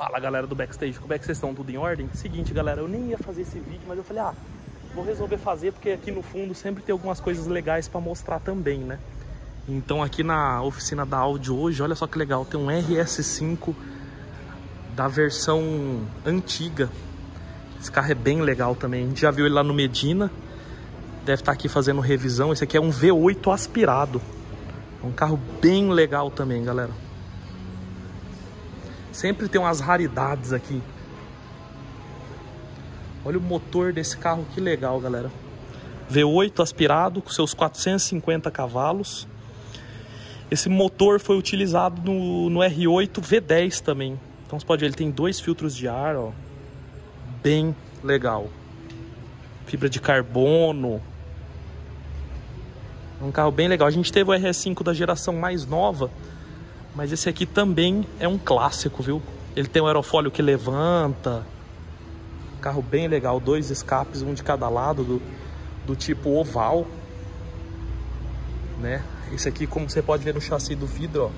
Fala galera do backstage, como é que vocês estão? Tudo em ordem? Seguinte galera, eu nem ia fazer esse vídeo, mas eu falei, ah, vou resolver fazer porque aqui no fundo sempre tem algumas coisas legais para mostrar também, né? Então aqui na oficina da áudio hoje, olha só que legal, tem um RS5 da versão antiga. Esse carro é bem legal também, a gente já viu ele lá no Medina, deve estar tá aqui fazendo revisão. Esse aqui é um V8 aspirado, é um carro bem legal também, galera. Sempre tem umas raridades aqui. Olha o motor desse carro, que legal, galera. V8 aspirado, com seus 450 cavalos. Esse motor foi utilizado no, no R8 V10 também. Então você pode ver, ele tem dois filtros de ar, ó. Bem legal. Fibra de carbono. É um carro bem legal. A gente teve o RS5 da geração mais nova, mas esse aqui também é um clássico, viu? Ele tem um aerofólio que levanta. Carro bem legal, dois escapes, um de cada lado, do, do tipo oval. Né? Esse aqui, como você pode ver no chassi do vidro,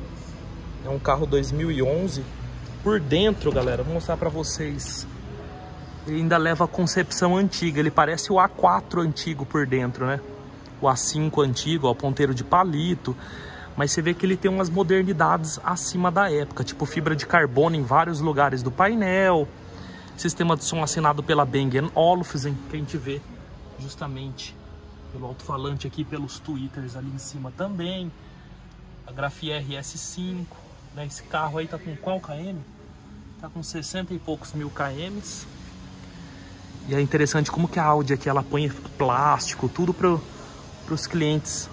ó, é um carro 2011. Por dentro, galera, vou mostrar pra vocês. Ele ainda leva a concepção antiga, ele parece o A4 antigo por dentro, né? O A5 antigo, ó, ponteiro de palito mas você vê que ele tem umas modernidades acima da época, tipo fibra de carbono em vários lugares do painel, sistema de som assinado pela Bang Olufsen, que a gente vê justamente pelo alto-falante aqui, pelos tweeters ali em cima também, a Grafia RS5, né? esse carro aí tá com qual km? Tá com 60 e poucos mil km. E é interessante como que a Audi aqui, ela põe plástico, tudo para os clientes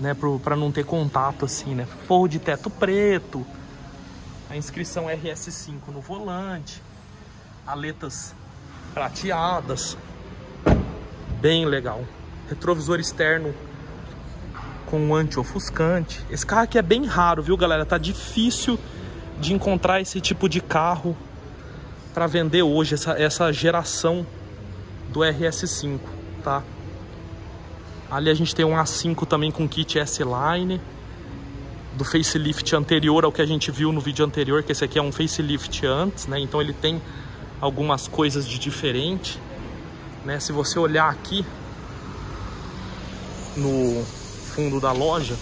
né, para não ter contato assim, né? Forro de teto preto, a inscrição RS5 no volante, aletas prateadas, bem legal. Retrovisor externo com anti-ofuscante. Esse carro aqui é bem raro, viu, galera? Tá difícil de encontrar esse tipo de carro para vender hoje, essa, essa geração do RS5, tá? Ali a gente tem um A5 também com kit S-Line. Do facelift anterior ao que a gente viu no vídeo anterior, que esse aqui é um facelift antes, né? Então ele tem algumas coisas de diferente, né? Se você olhar aqui no fundo da loja,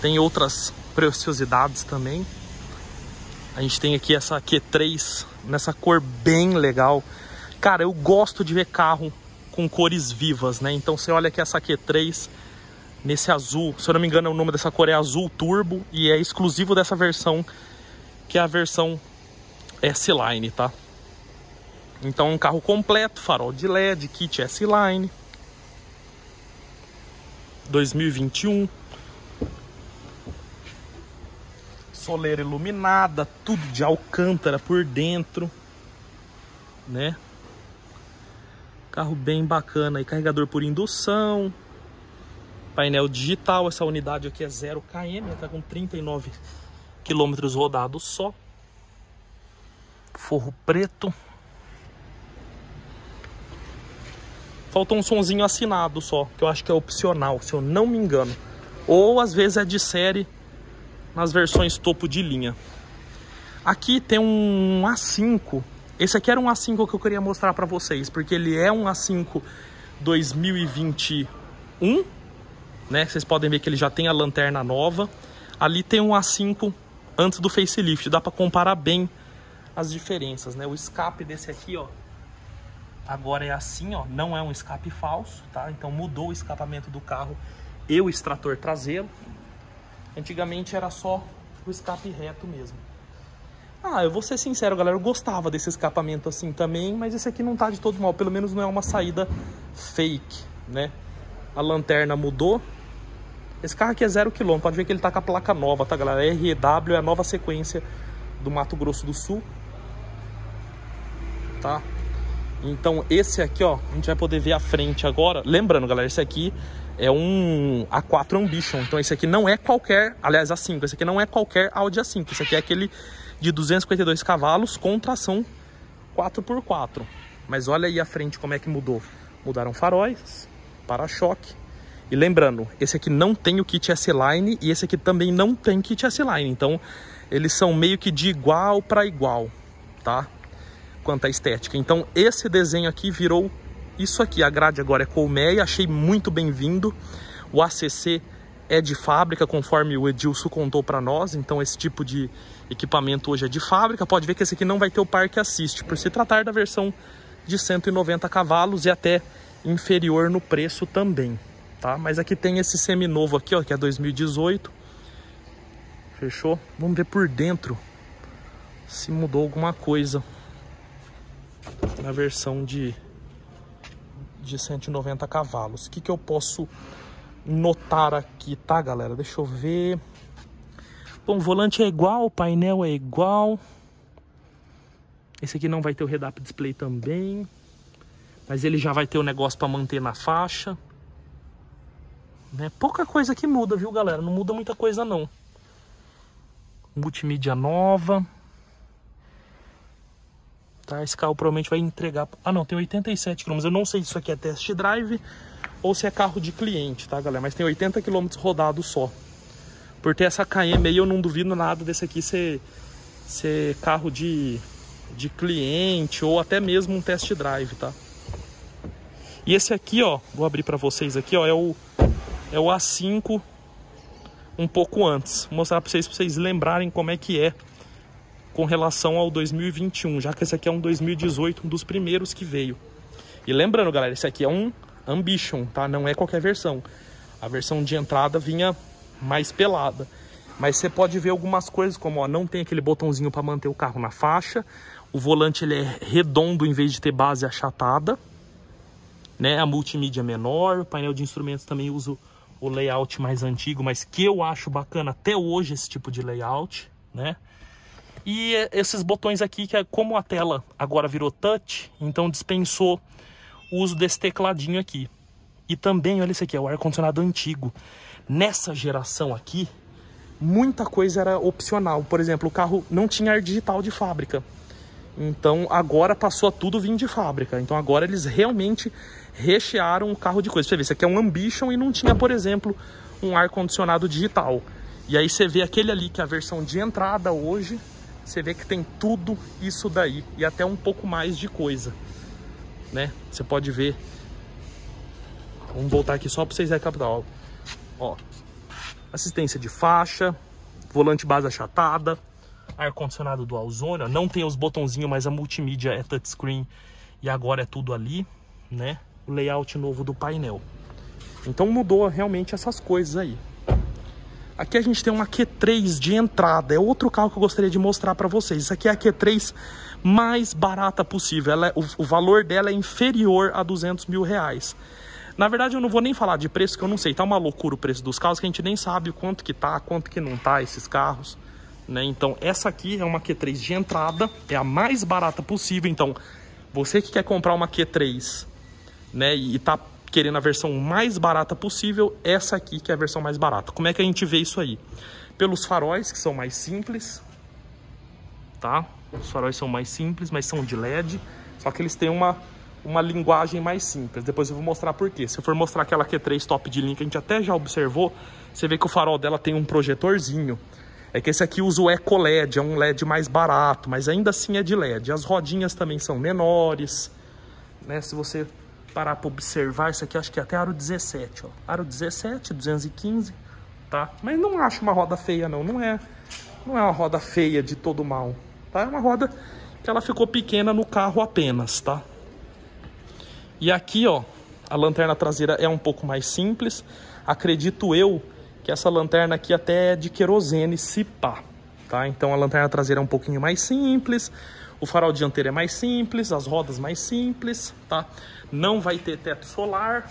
tem outras preciosidades também. A gente tem aqui essa Q3 nessa cor bem legal. Cara, eu gosto de ver carro com cores vivas, né? Então você olha aqui essa Q3 nesse azul, se eu não me engano o nome dessa cor é azul turbo e é exclusivo dessa versão que é a versão S-Line, tá? Então um carro completo, farol de LED, kit S-Line 2021 soleira iluminada, tudo de alcântara por dentro, né? Carro bem bacana aí, carregador por indução. Painel digital, essa unidade aqui é 0 km, está com 39 quilômetros rodados só. Forro preto. Faltou um sonzinho assinado só, que eu acho que é opcional, se eu não me engano. Ou às vezes é de série nas versões topo de linha. Aqui tem um A5 esse aqui era um A5 que eu queria mostrar para vocês, porque ele é um A5 2021, né? Vocês podem ver que ele já tem a lanterna nova. Ali tem um A5 antes do facelift, dá para comparar bem as diferenças, né? O escape desse aqui, ó, agora é assim, ó, não é um escape falso, tá? Então mudou o escapamento do carro e o extrator traseiro. Antigamente era só o escape reto mesmo. Ah, eu vou ser sincero, galera, eu gostava desse escapamento assim também, mas esse aqui não tá de todo mal, pelo menos não é uma saída fake, né? A lanterna mudou. Esse carro aqui é zero quilômetro, pode ver que ele tá com a placa nova, tá, galera? REW é a nova sequência do Mato Grosso do Sul. Tá? Então esse aqui, ó, a gente vai poder ver a frente agora. Lembrando, galera, esse aqui é um A4 Ambition. Então esse aqui não é qualquer, aliás, A5, esse aqui não é qualquer Audi A5. Esse aqui é aquele de 252 cavalos com tração 4x4. Mas olha aí a frente como é que mudou. Mudaram faróis, para-choque. E lembrando, esse aqui não tem o kit S-Line e esse aqui também não tem kit S-Line. Então, eles são meio que de igual para igual. tá? Quanto à estética. Então, esse desenho aqui virou isso aqui. A grade agora é colmeia, achei muito bem-vindo. O ACC é de fábrica, conforme o Edilson contou para nós. Então, esse tipo de equipamento hoje é de fábrica. Pode ver que esse aqui não vai ter o Park Assist, por se tratar da versão de 190 cavalos e até inferior no preço também, tá? Mas aqui tem esse seminovo aqui, ó, que é 2018. Fechou? Vamos ver por dentro se mudou alguma coisa na versão de de 190 cavalos. O que, que eu posso notar aqui, tá, galera? Deixa eu ver. Bom, o volante é igual, o painel é igual. Esse aqui não vai ter o head-up display também. Mas ele já vai ter o negócio para manter na faixa. Né? Pouca coisa que muda, viu, galera? Não muda muita coisa, não. Multimídia nova. Tá, esse carro provavelmente vai entregar... Ah, não, tem 87 km. Eu não sei se isso aqui é test drive ou se é carro de cliente, tá, galera? Mas tem 80 km rodados só. Por ter essa KM aí, eu não duvido nada desse aqui ser, ser carro de, de cliente ou até mesmo um test drive, tá? E esse aqui, ó, vou abrir para vocês aqui, ó, é o é o A5 um pouco antes. Vou mostrar para vocês para vocês lembrarem como é que é com relação ao 2021, já que esse aqui é um 2018, um dos primeiros que veio. E lembrando, galera, esse aqui é um Ambition, tá? Não é qualquer versão. A versão de entrada vinha mais pelada. Mas você pode ver algumas coisas como, ó, não tem aquele botãozinho para manter o carro na faixa. O volante ele é redondo em vez de ter base achatada. Né? A multimídia é menor, o painel de instrumentos também usa o layout mais antigo, mas que eu acho bacana até hoje esse tipo de layout, né? E esses botões aqui, que é como a tela agora virou touch, então dispensou o uso desse tecladinho aqui. E também, olha isso aqui, é o ar-condicionado antigo. Nessa geração aqui, muita coisa era opcional. Por exemplo, o carro não tinha ar digital de fábrica. Então agora passou a tudo vir de fábrica. Então agora eles realmente rechearam o carro de coisa. Você vê, isso aqui é um Ambition e não tinha, por exemplo, um ar-condicionado digital. E aí você vê aquele ali que é a versão de entrada hoje, você vê que tem tudo isso daí e até um pouco mais de coisa, né? Você pode ver. Vamos voltar aqui só para vocês recapitular. Ó, assistência de faixa, volante base achatada, ar-condicionado dual zone, não tem os botãozinhos, mas a multimídia é touchscreen e agora é tudo ali, né? O layout novo do painel. Então mudou realmente essas coisas aí. Aqui a gente tem uma Q3 de entrada, é outro carro que eu gostaria de mostrar para vocês. Isso aqui é a Q3 mais barata possível, ela é, o, o, valor dela é inferior a 200 mil reais. Na verdade eu não vou nem falar de preço que eu não sei, tá uma loucura o preço dos carros que a gente nem sabe quanto que tá, quanto que não tá esses carros. Né? Então essa aqui é uma Q3 de entrada, é a mais barata possível, então você que quer comprar uma Q3 né, e tá querendo a versão mais barata possível, essa aqui que é a versão mais barata. Como é que a gente vê isso aí? Pelos faróis, que são mais simples, tá? Os faróis são mais simples, mas são de LED, só que eles têm uma, uma linguagem mais simples. Depois eu vou mostrar por quê. Se eu for mostrar aquela Q3 top de linha que a gente até já observou, você vê que o farol dela tem um projetorzinho. É que esse aqui usa o Eco LED, é um LED mais barato, mas ainda assim é de LED. As rodinhas também são menores, né? Se você parar para observar, isso aqui acho que é até aro 17, ó. Aro 17, 215, tá? Mas não acho uma roda feia não, não é, não é uma roda feia de todo mal, tá? É uma roda que ela ficou pequena no carro apenas, tá? E aqui, ó, a lanterna traseira é um pouco mais simples. Acredito eu que essa lanterna aqui até é de querosene, se pá, tá? Então a lanterna traseira é um pouquinho mais simples, o farol dianteiro é mais simples, as rodas mais simples, tá? Não vai ter teto solar,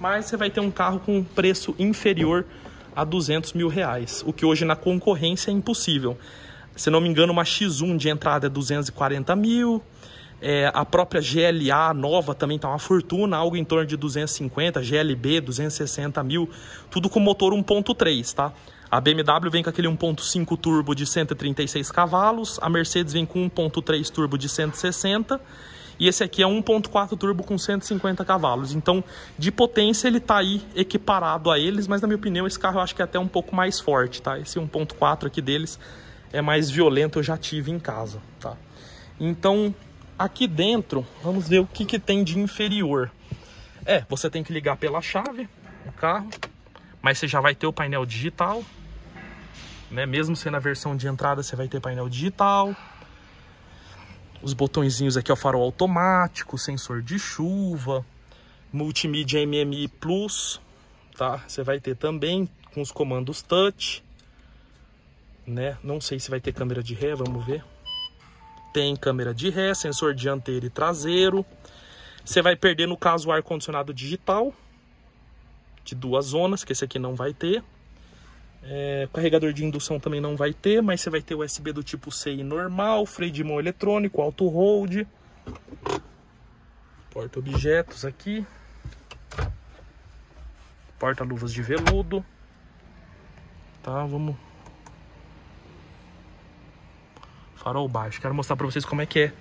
mas você vai ter um carro com preço inferior a 200 mil reais, o que hoje na concorrência é impossível. Se não me engano, uma X1 de entrada é 240 mil, é, a própria GLA nova também tá uma fortuna, algo em torno de 250, GLB 260 mil, tudo com motor 1.3, tá? A BMW vem com aquele 1.5 turbo de 136 cavalos, a Mercedes vem com 1.3 turbo de 160 e esse aqui é 1.4 turbo com 150 cavalos. Então, de potência ele está aí equiparado a eles, mas na minha opinião esse carro eu acho que é até um pouco mais forte, tá? Esse 1.4 aqui deles é mais violento, eu já tive em casa, tá? Então, aqui dentro, vamos ver o que, que tem de inferior. É, você tem que ligar pela chave o carro, mas você já vai ter o painel digital, né? Mesmo sendo a versão de entrada, você vai ter painel digital. Os botõezinhos aqui, ó, farol automático, sensor de chuva, multimídia MMI Plus, tá? Você vai ter também com os comandos touch, né? Não sei se vai ter câmera de ré, vamos ver. Tem câmera de ré, sensor dianteiro e traseiro. Você vai perder, no caso, o ar-condicionado digital, de duas zonas, que esse aqui não vai ter. É, carregador de indução também não vai ter, mas você vai ter USB do tipo C normal, freio de mão eletrônico, auto hold. Porta objetos aqui. Porta-luvas de veludo. Tá, vamos... Farol baixo. Quero mostrar pra vocês como é que é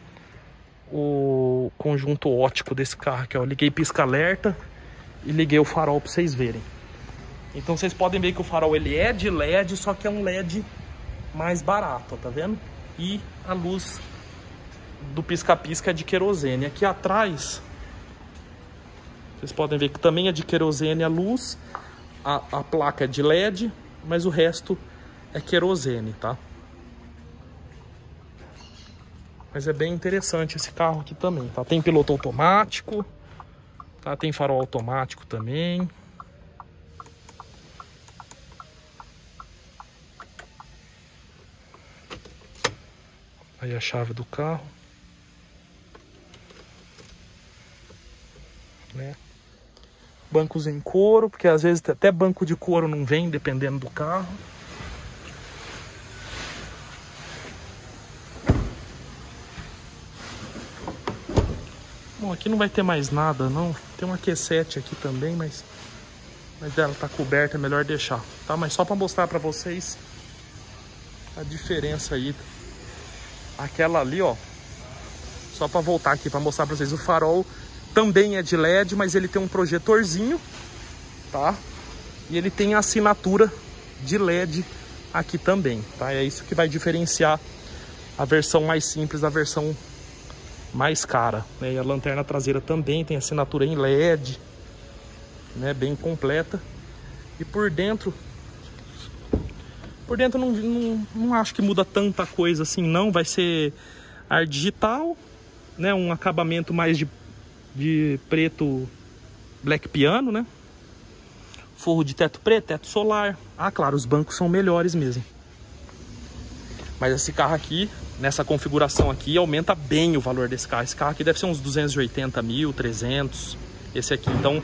o conjunto ótico desse carro aqui, ó. Liguei pisca-alerta e liguei o farol pra vocês verem. Então vocês podem ver que o farol ele é de LED, só que é um LED mais barato, ó, tá vendo? E a luz do pisca-pisca é de querosene. Aqui atrás, vocês podem ver que também é de querosene a luz, a, a placa é de LED, mas o resto é querosene, tá? Mas é bem interessante esse carro aqui também, tá? Tem piloto automático, tá? Tem farol automático também. Aí a chave do carro. Né? Bancos em couro, porque às vezes até banco de couro não vem, dependendo do carro. Bom, aqui não vai ter mais nada, não. Tem uma Q7 aqui também, mas... Mas ela tá coberta, é melhor deixar, tá? Mas só para mostrar para vocês a diferença aí aquela ali, ó. Só para voltar aqui para mostrar para vocês, o farol também é de LED, mas ele tem um projetorzinho, tá? E ele tem a assinatura de LED aqui também, tá? É isso que vai diferenciar a versão mais simples da versão mais cara, né? E a lanterna traseira também tem assinatura em LED, né? Bem completa. E por dentro por dentro não, não, não acho que muda tanta coisa assim não, vai ser ar digital, né? Um acabamento mais de, de preto black piano, né? Forro de teto preto, teto solar. Ah, claro, os bancos são melhores mesmo. Mas esse carro aqui, nessa configuração aqui, aumenta bem o valor desse carro. Esse carro aqui deve ser uns 280 mil, 300. Esse aqui, então,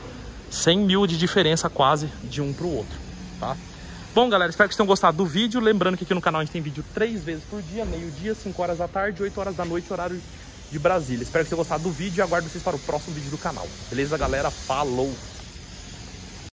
100 mil de diferença quase de um para o outro, tá? Bom, galera, espero que vocês tenham gostado do vídeo. Lembrando que aqui no canal a gente tem vídeo três vezes por dia, meio-dia, 5 horas da tarde, 8 horas da noite, horário de Brasília. Espero que vocês tenham gostado do vídeo e aguardo vocês para o próximo vídeo do canal. Beleza, galera? Falou!